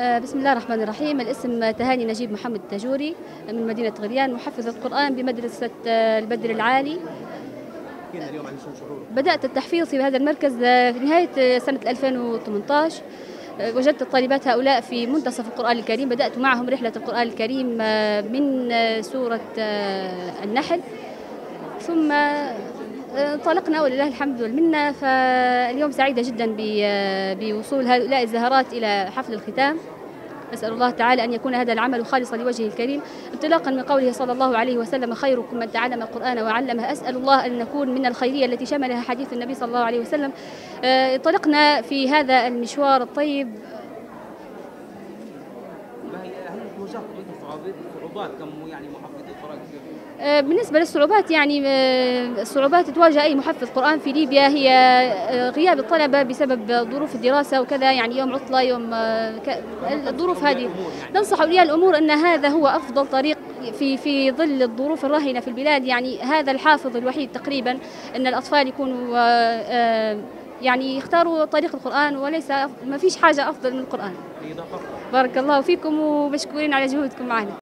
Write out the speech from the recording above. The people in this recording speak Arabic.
آه، بسم الله الرحمن الرحيم. الاسم تهاني نجيب محمد التاجوري من مدينة غريان محفظ القرآن بمدرسة آه، البدر العالي. حكينا اليوم عن شو شعورك بدأت التحفيظ في هذا المركز آه، في نهاية سنة 2018 آه، وجدت الطالبات هؤلاء في منتصف القرآن الكريم. بدأت معهم رحلة القرآن الكريم من سورة النحل. ثم انطلقنا ولله الحمد والمنة فاليوم سعيدة جدا آه، بوصول هؤلاء الزهرات إلى حفل الختام. نسأل الله تعالى أن يكون هذا العمل خالصا لوجهه الكريم. انطلاقا من قوله صلى الله عليه وسلم خيركم من تعلم القرآن وعلمه. أسأل الله أن نكون من الخيرية التي شملها حديث النبي صلى الله عليه وسلم. آه، انطلقنا في هذا المشوار الطيب كم يعني كثير؟ آه، بالنسبة للصعوبات يعني آه، الصعوبات تواجه أي محفظ قرآن في ليبيا هي آه، غياب الطلبة بسبب ظروف الدراسة وكذا يعني يوم عطلة يوم آه، الظروف هذه ننصح أولياء الأمور أن هذا هو أفضل طريق في في ظل الظروف الراهنة في البلاد يعني هذا الحافظ الوحيد تقريبا أن الأطفال يكونوا آه، آه، يعني يختاروا طريق القرآن وليس ما فيش حاجة أفضل من القرآن. بارك الله فيكم ومشكورين على جهودكم معنا.